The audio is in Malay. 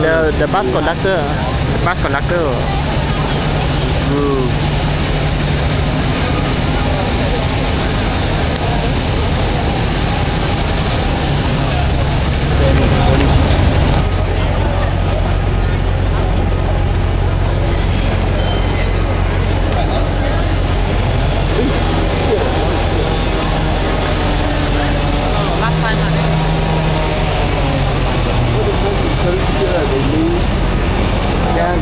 the, the bus conductor. bus conductor. Ooh.